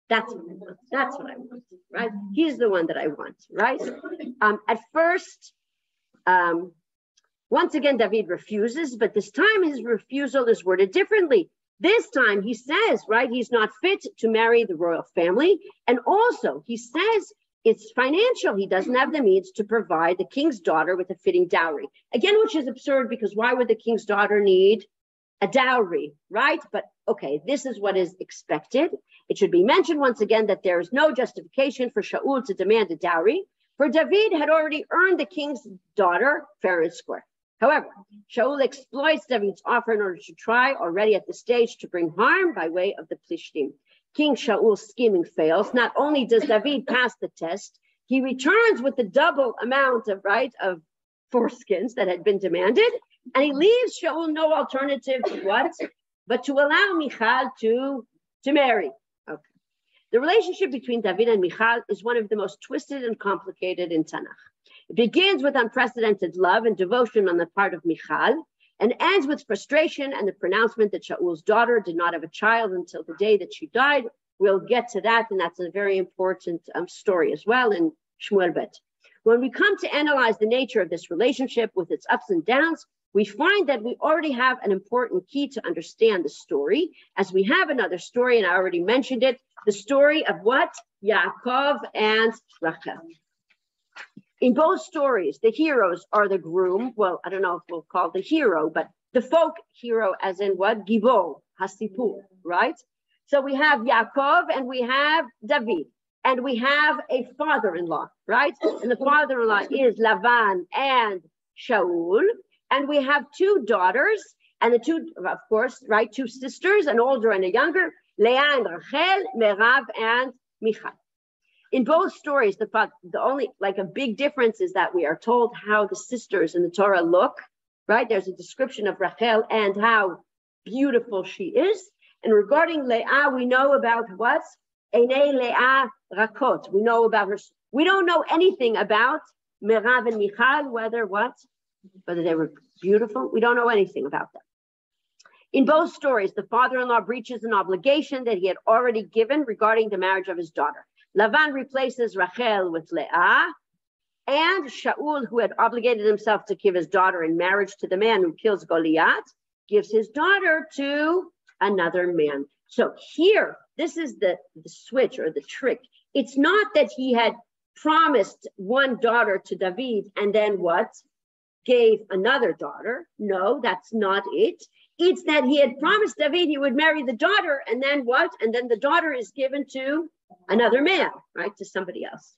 That's what I want. That's what I want, right? He's the one that I want, right? Um, at first, um, once again, David refuses, but this time his refusal is worded differently. This time he says, right, he's not fit to marry the royal family. And also he says it's financial. He doesn't have the means to provide the king's daughter with a fitting dowry. Again, which is absurd because why would the king's daughter need a dowry, right? But okay, this is what is expected. It should be mentioned once again that there is no justification for Shaul to demand a dowry, for David had already earned the king's daughter fair and square. However, Shaul exploits David's offer in order to try already at the stage to bring harm by way of the Plishtim. King Shaul's scheming fails. Not only does David pass the test, he returns with the double amount of right of foreskins that had been demanded, and he leaves Shaul no alternative to what? But to allow Michal to, to marry. Okay. The relationship between David and Michal is one of the most twisted and complicated in Tanakh. It begins with unprecedented love and devotion on the part of Michal and ends with frustration and the pronouncement that Shaul's daughter did not have a child until the day that she died. We'll get to that, and that's a very important um, story as well in Shmuel Bet. When we come to analyze the nature of this relationship with its ups and downs, we find that we already have an important key to understand the story, as we have another story, and I already mentioned it, the story of what? Yaakov and Rachel. In both stories, the heroes are the groom. Well, I don't know if we'll call the hero, but the folk hero, as in what? Gibor, Hasipur, right? So we have Yaakov and we have David, and we have a father-in-law, right? And the father-in-law is Lavan and Shaul, and we have two daughters, and the two, of course, right, two sisters, an older and a younger, Leah and Rachel, Merav and Michal. In both stories, the, the only like a big difference is that we are told how the sisters in the Torah look, right? There's a description of Rachel and how beautiful she is. And regarding Leah, we know about what? Ene Leah Rakot. We know about her. We don't know anything about Merav and Michal, whether what? Whether they were beautiful. We don't know anything about them. In both stories, the father-in-law breaches an obligation that he had already given regarding the marriage of his daughter. Lavan replaces Rachel with Leah, and Shaul, who had obligated himself to give his daughter in marriage to the man who kills Goliath, gives his daughter to another man. So here, this is the, the switch or the trick. It's not that he had promised one daughter to David and then what? Gave another daughter. No, that's not it. It's that he had promised David he would marry the daughter and then what? And then the daughter is given to another man, right, to somebody else.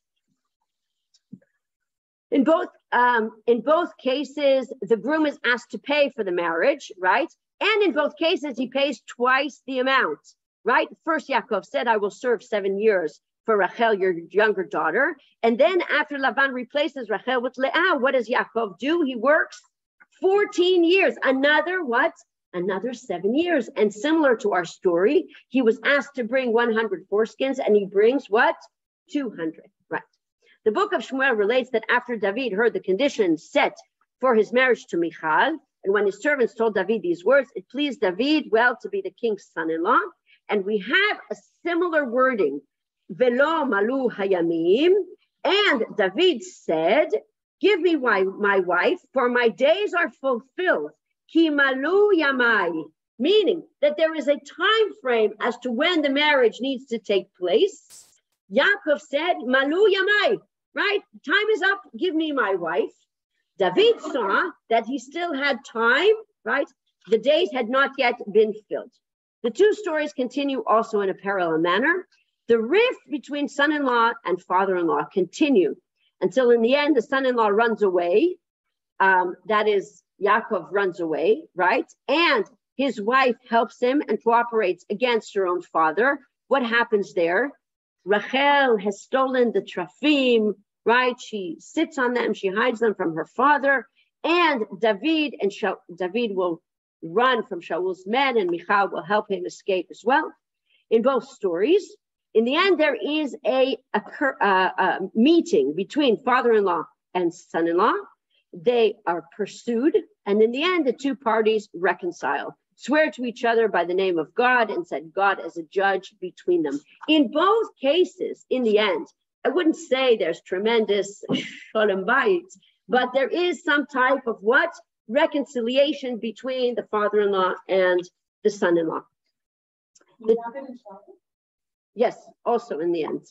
In both, um, in both cases, the groom is asked to pay for the marriage, right? And in both cases, he pays twice the amount, right? First, Yaakov said, I will serve seven years for Rachel, your younger daughter. And then after Lavan replaces Rachel with Leah, what does Yaakov do? He works 14 years. Another what? Another seven years. And similar to our story, he was asked to bring 100 foreskins and he brings what? 200. Right. The book of Shmuel relates that after David heard the conditions set for his marriage to Michal, and when his servants told David these words, it pleased David well to be the king's son in law. And we have a similar wording, Velo Malu Hayamim. And David said, Give me my, my wife, for my days are fulfilled Kimalu yamai, meaning that there is a time frame as to when the marriage needs to take place. Yaakov said, Malu yamai, right? Time is up, give me my wife. David saw that he still had time, right? The days had not yet been filled. The two stories continue also in a parallel manner. The rift between son in law and father in law continue. until in the end, the son-in-law runs away. Um, that is, Yaakov runs away, right? And his wife helps him and cooperates against her own father. What happens there? Rachel has stolen the trafim, right? She sits on them, she hides them from her father. And David and Sha- David will run from Shaul's men, and Michal will help him escape as well. In both stories, in the end, there is a, a, uh, a meeting between father-in-law and son-in-law. They are pursued, and in the end, the two parties reconcile, swear to each other by the name of God, and said God as a judge between them. In both cases, in the end, I wouldn't say there's tremendous shalom bayit, but there is some type of what reconciliation between the father-in-law and the son-in-law. The, yes, also in the end.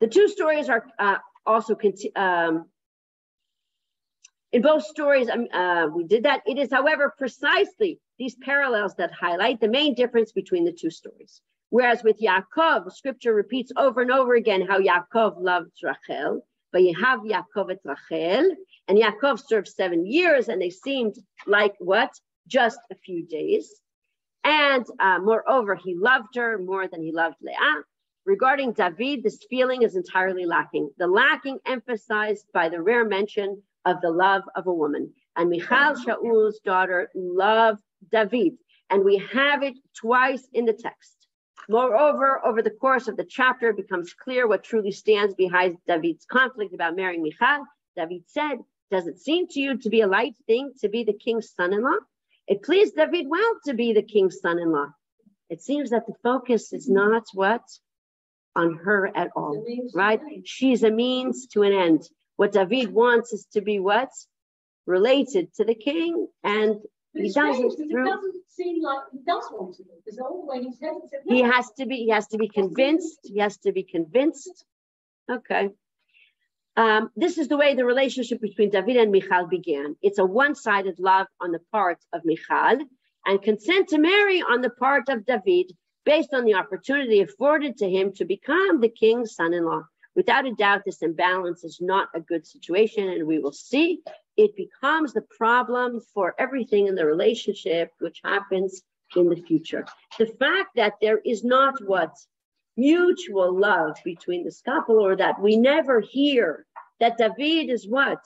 The two stories are uh, also um, in both stories. Um, uh, we did that. It is, however, precisely these parallels that highlight the main difference between the two stories. Whereas with Yaakov, scripture repeats over and over again how Yaakov loved Rachel, Vaye'ehav Yaakov et Rachel, and Yaakov served seven years, and they seemed like what? Just a few days. And uh, moreover, he loved her more than he loved Leah. Regarding David, this feeling is entirely lacking. The lacking emphasized by the rare mention of the love of a woman. And Michal Shaul's daughter loved David. And we have it twice in the text. Moreover, over the course of the chapter, it becomes clear what truly stands behind David's conflict about marrying Michal. David said, Does it seem to you to be a light thing to be the king's son in law? It pleased David well to be the king's son in law. It seems that the focus is not what? On her at all, right? She's a means to an end. What David wants is to be what? Related to the king, and he doesn't through. It doesn't seem like he does want to. There's all the way he's hesitant. He has to be. He has to be convinced. He has to be convinced. Okay. Um, this is the way the relationship between David and Michal began. It's a one-sided love on the part of Michal and consent to marry on the part of David based on the opportunity afforded to him to become the king's son-in-law. Without a doubt, this imbalance is not a good situation, and we will see it becomes the problem for everything in the relationship, which happens in the future. The fact that there is not what mutual love between this couple, or that we never hear that David is what?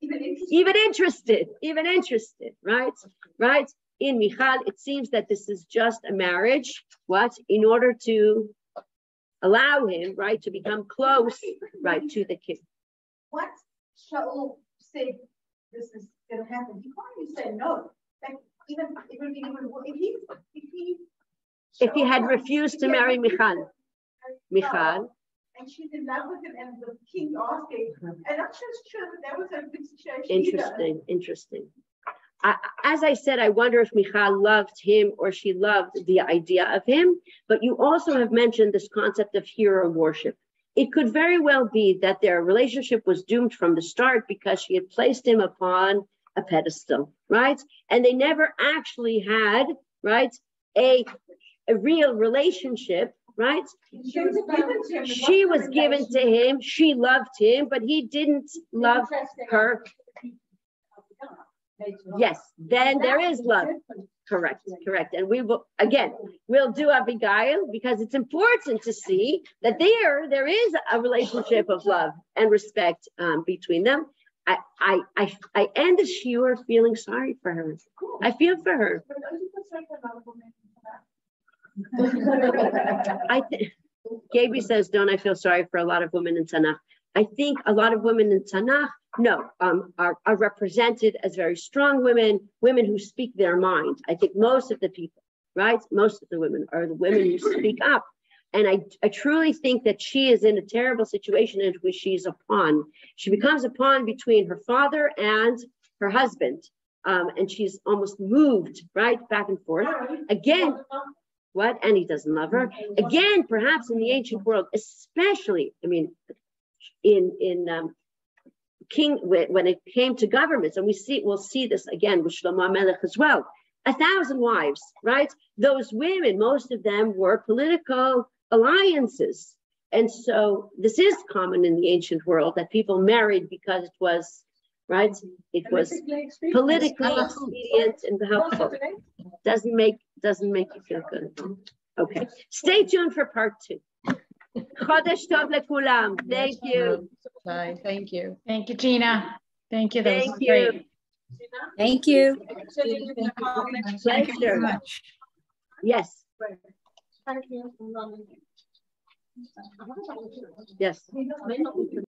Even interested. Even interested, even interested, right? Right? In Michal, it seems that this is just a marriage, what? In order to allow him, right, to become close, right, to the king. What Shaul said this is going to happen, he can't even say no. Like even even even if he if he if he had refused to marry Michal, Michal, and she's in love with him, and the king asking, and I'm just sure that that was a good situation. Interesting, either. interesting. I, as I said, I wonder if Michal loved him or she loved the idea of him. But you also have mentioned this concept of hero worship. It could very well be that their relationship was doomed from the start because she had placed him upon a pedestal, right? And they never actually had, right, a, a real relationship right? She was given to him. She was given to him. She loved him, but he didn't love her. Yes, then there is love. Correct, correct. And we will, again, we'll do Abigail because it's important to see that there, there is a relationship of love and respect um, between them. I, I, I, I end the shiur feeling sorry for her. I feel for her. (laughs) I think Gaby says, don't I feel sorry for a lot of women in Tanakh? I think a lot of women in Tanakh, no, um, are, are represented as very strong women, women who speak their mind. I think most of the people, right? Most of the women are the women who speak up. And I, I truly think that she is in a terrible situation in which she's a pawn. She becomes a pawn between her father and her husband. Um, and she's almost moved right back and forth. Again, what? And he doesn't love her. Again, perhaps in the ancient world, especially, I mean, in in um, king when it came to governments, and we see we'll see this again with Shlomo Melech as well. A thousand wives, right? Those women, most of them were political alliances. And so this is common in the ancient world that people married because it was, right? It was politically expedient and helpful. Doesn't make, doesn't make you feel good. Okay, stay tuned for part two. Chodesh Tov lekulam. Thank you. Bye, thank you. Thank you, Gina. Thank you. That was Thank great. you. Thank you. Thank you very much. Yes, Thank you. yes.